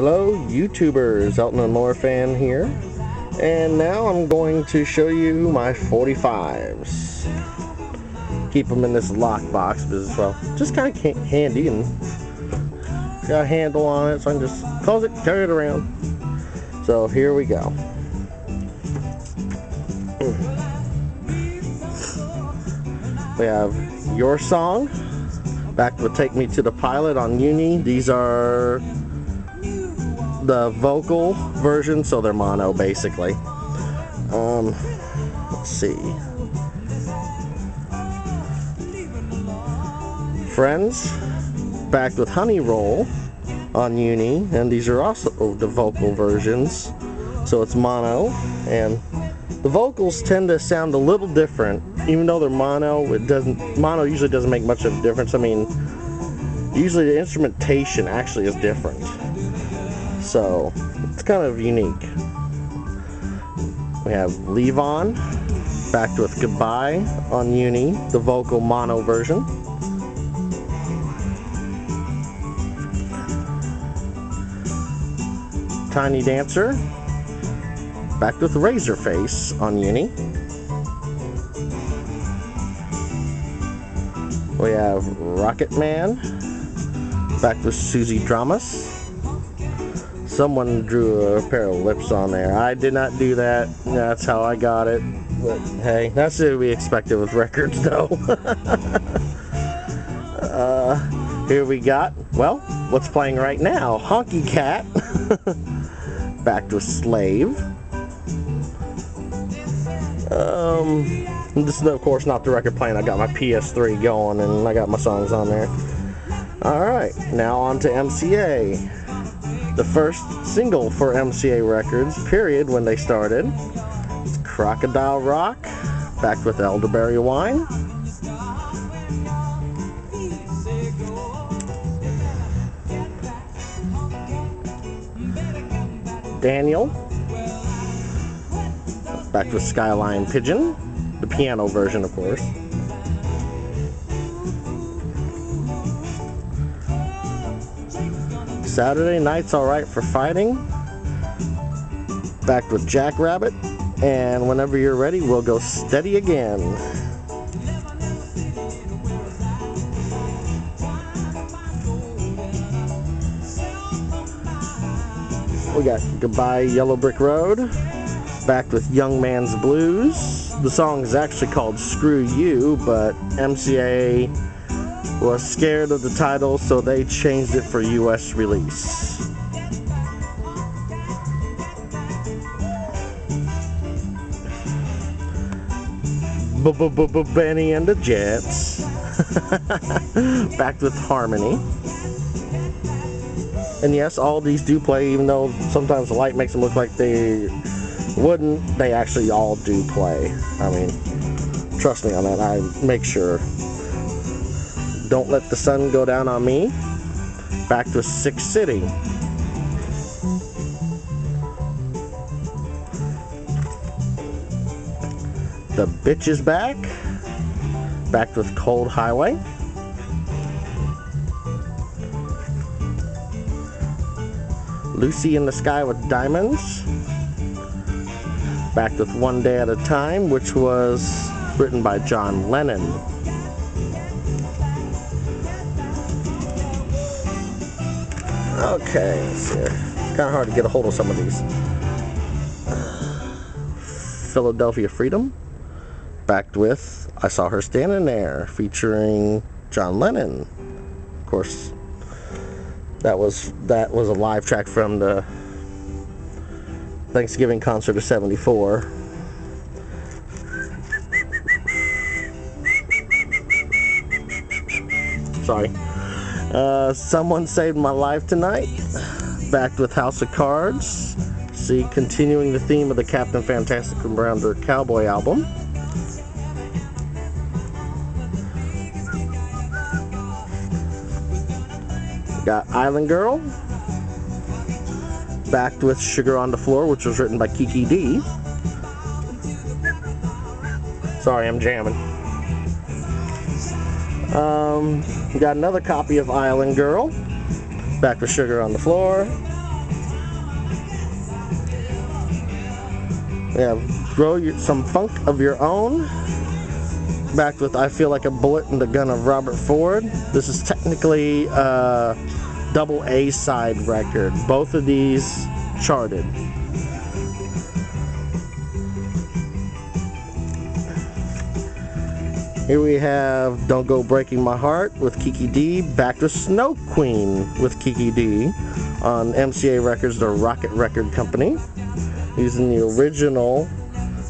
Hello YouTubers, Elton and Laura fan here. And now I'm going to show you my 45s. Keep them in this lockbox because, well, just kind of handy and got a handle on it so I can just close it, carry it around. So here we go. We have Your Song, back with Take Me to the Pilot on Uni. These are the vocal version, so they're mono basically. Um, let's see. Friends, backed with Honey Roll on Uni, and these are also the vocal versions. So it's mono, and the vocals tend to sound a little different. Even though they're mono, it doesn't. Mono usually doesn't make much of a difference. I mean, usually the instrumentation actually is different. So it's kind of unique. We have Levon, backed with Goodbye on Uni, the vocal mono version. Tiny Dancer, backed with Razorface on Uni. We have Rocket Man, backed with Susie Dramas someone drew a pair of lips on there. I did not do that. That's how I got it. But hey, that's to be expected with records, though. uh, here we got, well, what's playing right now? Honky Cat. Back to Slave. Um, this is, of course, not the record playing. I got my PS3 going and I got my songs on there. Alright, now on to MCA the first single for MCA Records, period, when they started. It's Crocodile Rock, backed with Elderberry Wine. Daniel, backed with Skyline Pigeon, the piano version, of course. Saturday night's alright for fighting. Back with Jackrabbit. And whenever you're ready, we'll go steady again. We got Goodbye Yellow Brick Road. Back with Young Man's Blues. The song is actually called Screw You, but MCA was scared of the title, so they changed it for US release. Benny and the Jets. Back with Harmony. And yes, all these do play, even though sometimes the light makes them look like they wouldn't. They actually all do play. I mean, trust me on that. I make sure. Don't Let the Sun Go Down on Me. Back to Sick City. The Bitch is Back. Back with Cold Highway. Lucy in the Sky with Diamonds. Back with One Day at a Time, which was written by John Lennon. Okay. It's kind of hard to get a hold of some of these. Philadelphia Freedom, backed with I Saw Her Standing There, featuring John Lennon. Of course, that was that was a live track from the Thanksgiving concert of 74. Sorry. Uh, someone saved my life tonight. Backed with House of Cards. See, continuing the theme of the Captain Fantastic and Brown Dirt Cowboy album. Got Island Girl. Backed with Sugar on the Floor, which was written by Kiki Dee Sorry, I'm jamming. Um, Got another copy of Island Girl. Back with Sugar on the floor. Yeah, grow your, some funk of your own. Back with I Feel Like a Bullet in the Gun of Robert Ford. This is technically a double A side record. Both of these charted. Here we have Don't Go Breaking My Heart with Kiki Dee. Back to Snow Queen with Kiki Dee on MCA Records, the Rocket Record Company. Using the original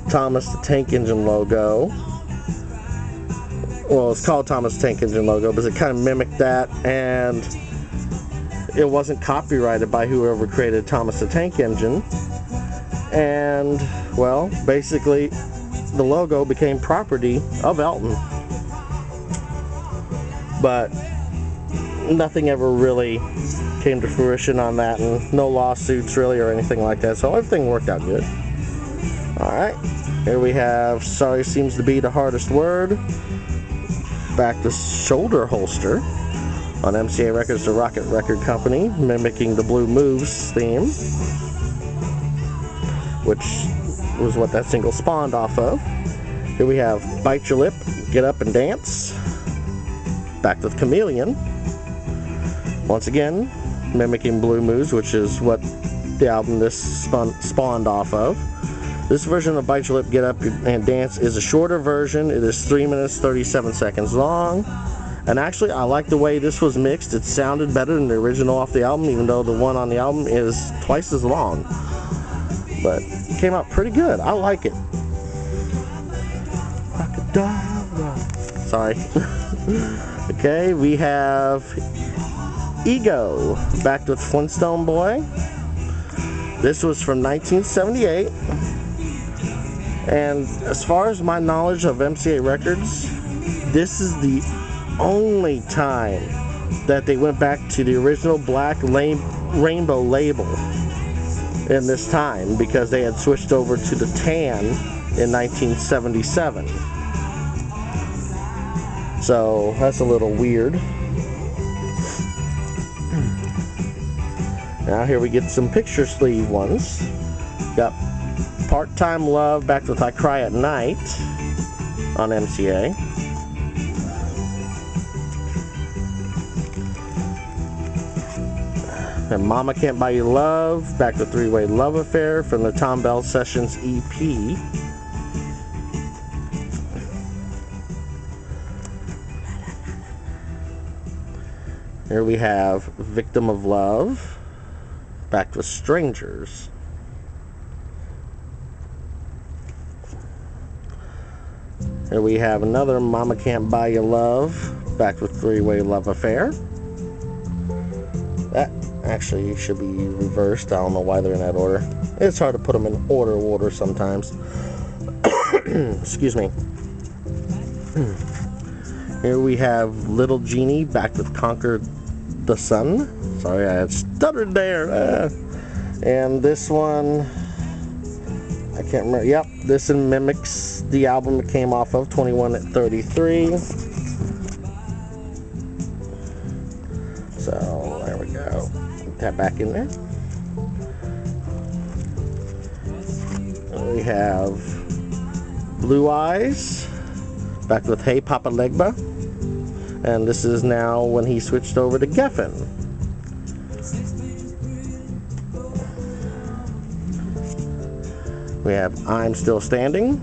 Thomas the Tank Engine logo. Well, it's called Thomas the Tank Engine logo, but it kind of mimicked that, and it wasn't copyrighted by whoever created Thomas the Tank Engine. And, well, basically, the logo became property of Elton. But nothing ever really came to fruition on that, and no lawsuits really or anything like that. So everything worked out good. All right, here we have "Sorry Seems to Be the Hardest Word." Back to "Shoulder Holster" on MCA Records, the Rocket Record Company, mimicking the Blue Moves theme, which was what that single spawned off of. Here we have Bite Your Lip, Get Up and Dance. Back with Chameleon. Once again, mimicking Blue Moves, which is what the album this spun, spawned off of. This version of Bite Your Lip, Get Up and Dance is a shorter version. It is 3 minutes 37 seconds long. And actually, I like the way this was mixed. It sounded better than the original off the album, even though the one on the album is twice as long. But it came out pretty good. I like it. Sorry. okay, we have Ego, backed with Flintstone Boy. This was from 1978. And as far as my knowledge of MCA Records, this is the only time that they went back to the original black rainbow label in this time because they had switched over to the tan in 1977. So that's a little weird. Now here we get some picture sleeve ones. Got Part-Time Love back with I Cry at Night on MCA. And Mama Can't Buy You Love, back to Three Way Love Affair from the Thom Bell Sessions EP. Here we have Victim of Love, back with Strangers. Here we have another Mama Can't Buy You Love, back with Three Way Love Affair. Actually should be reversed. I don't know why they're in that order. It's hard to put them in order order sometimes. Excuse me. Here we have Little Genie back with Conquer the Sun. Sorry, I stuttered there. Uh, and this one, I can't remember. Yep, this one mimics the album it came off of, 21 at 33. That back in there. We have Blue Eyes back with Hey Papa Legba and this is now when he switched over to Geffen. We have I'm Still Standing,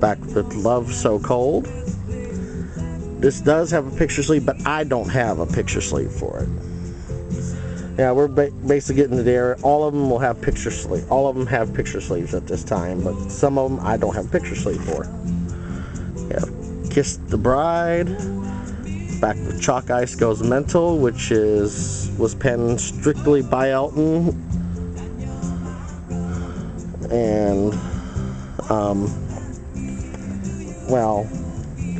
back with Love So Cold. This does have a picture sleeve, but I don't have a picture sleeve for it. Yeah, we're ba basically getting to there. All of them will have picture sleeve. All of them have picture sleeves at this time, but some of them I don't have picture sleeve for. Yeah, Kiss the Bride, back with Choc Ice Goes Mental, which is was penned strictly by Elton, and um, well,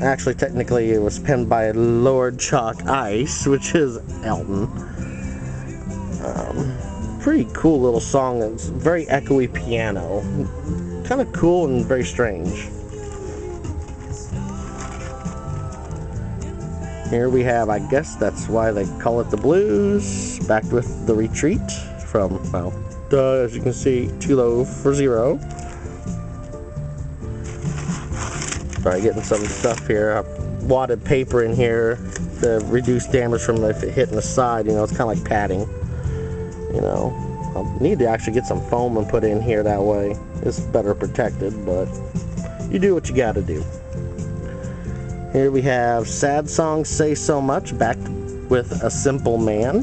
actually, technically, it was penned by Lord Choc Ice, which is Elton pretty cool little song. It's very echoey piano. Kind of cool and very strange. Here we have, I guess that's why they call it the blues. Back with the retreat from, well, duh, as you can see, too low for zero. Alright, getting some stuff here. I wadded paper in here to reduce damage from if it hit in the side. You know, it's kind of like padding. You know, I need to actually get some foam and put in here that way. It's better protected, but you do what you gotta do. Here we have Sad Songs Say So Much, backed with A Simple Man.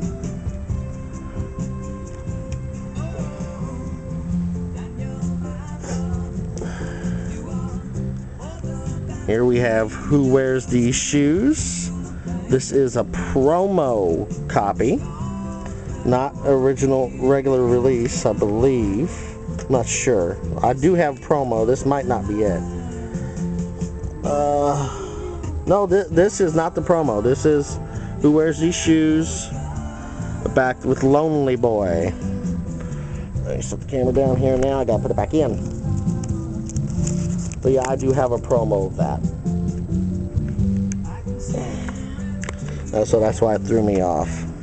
Here we have Who Wears These Shoes. This is a promo copy, not original regular release, I believe. not sure. I do have promo. This might not be it. Uh, no, th this is not the promo. This is Who Wears These Shoes, back with Lonely Boy. Me set the camera down here now. I gotta put it back in. But yeah, I do have a promo of that. Uh, so that's why it threw me off.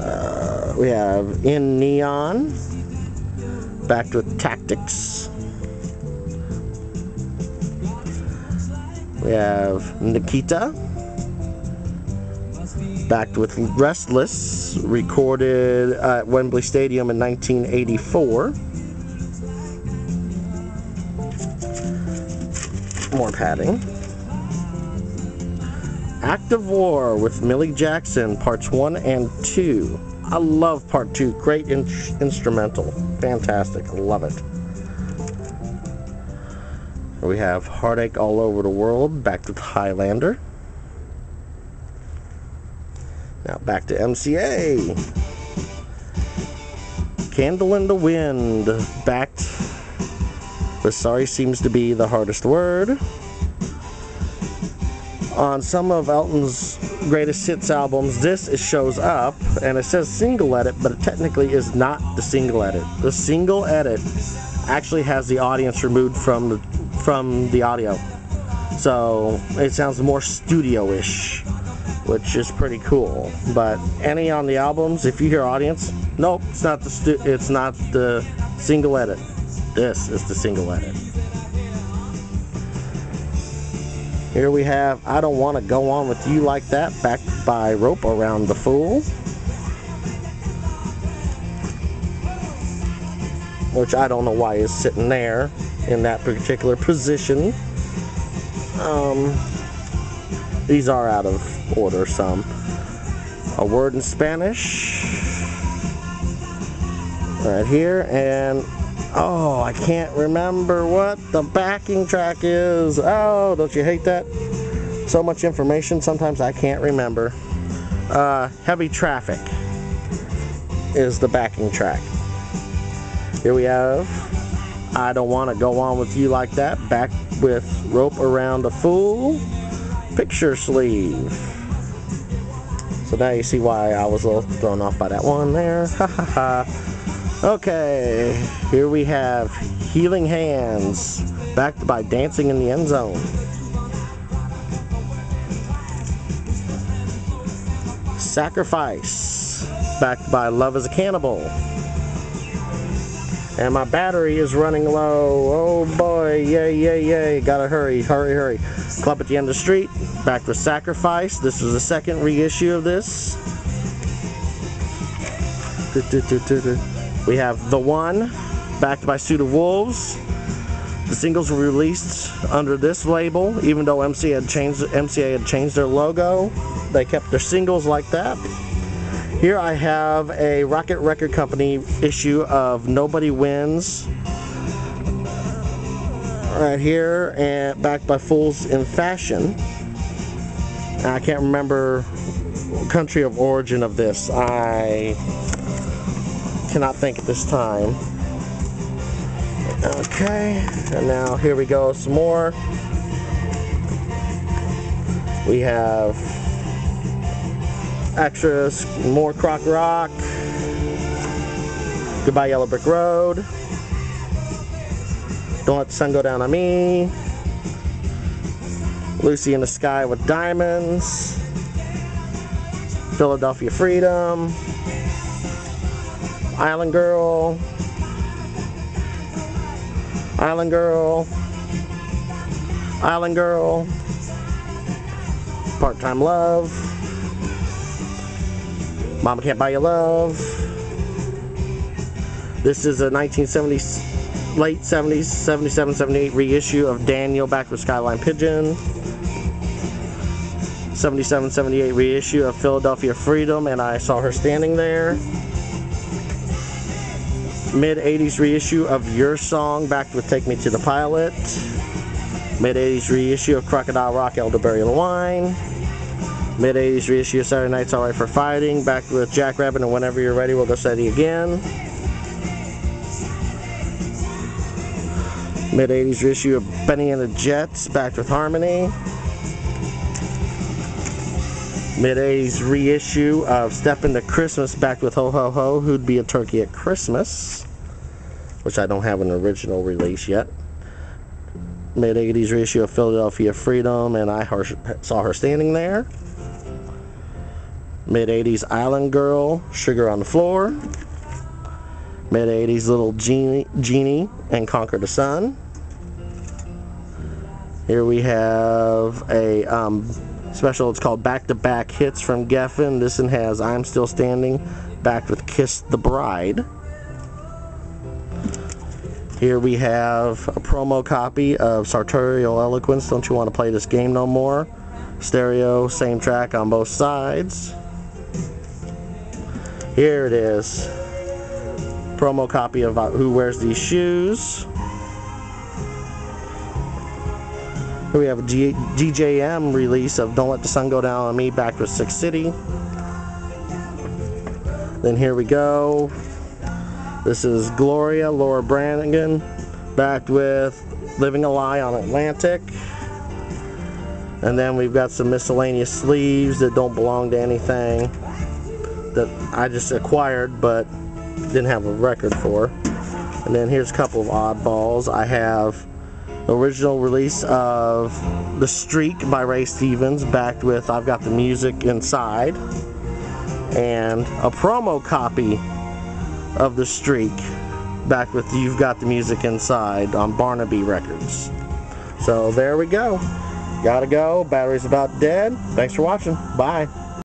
Uh, we have In Neon, backed with Tactics. We have Nikita, backed with Restless, recorded at Wembley Stadium in 1984. more padding. Act of War with Millie Jackson, parts 1 and 2. I love part 2. Great in instrumental. Fantastic. Love it. We have Heartache All Over the World, back to the Highlander. Now back to MCA. Candle in the Wind, backed but sorry seems to be the hardest word. On some of Elton's greatest hits albums, this shows up and it says single edit, but it technically is not the single edit. The single edit actually has the audience removed from the, from the audio. So it sounds more studio-ish, which is pretty cool. But any on the albums, if you hear audience, nope, it's not the stu- it's not the single edit. This is the single edit. Here we have I Don't Want to Go On With You Like That, backed by Rope Around the Fool. Which I don't know why is sitting there in that particular position. Um, these are out of order some. A word in Spanish. Right here, and Oh, I can't remember what the backing track is. Oh, don't you hate that? So much information, sometimes I can't remember. Uh, heavy Traffic is the backing track. Here we have I Don't Want to Go On With You Like That, back with Rope Around a Fool, picture sleeve. So now you see why I was a little thrown off by that one there. Ha ha ha. Okay, here we have Healing Hands, backed by Dancing in the End Zone. Sacrifice, backed by Love is a Cannibal. And my battery is running low. Oh boy, yay, yay, yay. Gotta hurry, hurry, hurry. Club at the End of the Street, backed with Sacrifice. This is the second reissue of this. We have The One, backed by Suit of Wolves. The singles were released under this label, even though MC had changed, MCA had changed their logo. They kept their singles like that. Here I have a Rocket Record Company issue of Nobody Wins. Right here, and backed by Fools in Fashion. I can't remember country of origin of this. I cannot think at this time. Okay, and now here we go, some more. We have extras, more Croc Rock. Goodbye Yellow Brick Road. Don't let the sun go down on me. Lucy in the Sky with Diamonds. Philadelphia Freedom. Island Girl, Island Girl, Island Girl, Part Time Love, Mama Can't Buy You Love. This is a 1970s, late 70s, 77, 78 reissue of Daniel back with Skyline Pigeon. 77, 78 reissue of Philadelphia Freedom, and I saw her standing there. Mid 80s reissue of Your Song, backed with Take Me to the Pilot. Mid 80s reissue of Crocodile Rock, Elderberry Wine. Mid 80s reissue of Saturday Night's Alright for Fighting, backed with Jackrabbit, and whenever you're ready, we'll go steady again. Mid 80s reissue of Benny and the Jets, backed with Harmony mid 80s reissue of Step into Christmas back with Ho Ho Ho, Who'd Be a Turkey at Christmas, which I don't have an original release yet. Mid 80s reissue of Philadelphia Freedom, and I saw her standing there. Mid 80s Island Girl, Sugar on the Floor. Mid 80s Little Genie, Genie and Conquer the Sun. Here we have a um, special. It's called Back to Back Hits from Geffen. This one has I'm Still Standing, backed with Kiss the Bride. Here we have a promo copy of Sartorial Eloquence. Don't you want to play this game no more? Stereo, same track on both sides. Here it is. Promo copy of uh, Who Wears These Shoes. Here we have a G DJM release of Don't Let the Sun Go Down on Me back with Sick City. Then here we go. This is Gloria, Laura Branigan, backed with Living a Lie on Atlantic. And then we've got some miscellaneous sleeves that don't belong to anything that I just acquired but didn't have a record for. And then here's a couple of oddballs. I have original release of The Streak by Ray Stevens, backed with I've Got the Music Inside, and a promo copy of The Streak, backed with You've Got the Music Inside on Barnaby Records. So there we go. Gotta go. Battery's about dead. Thanks for watching. Bye.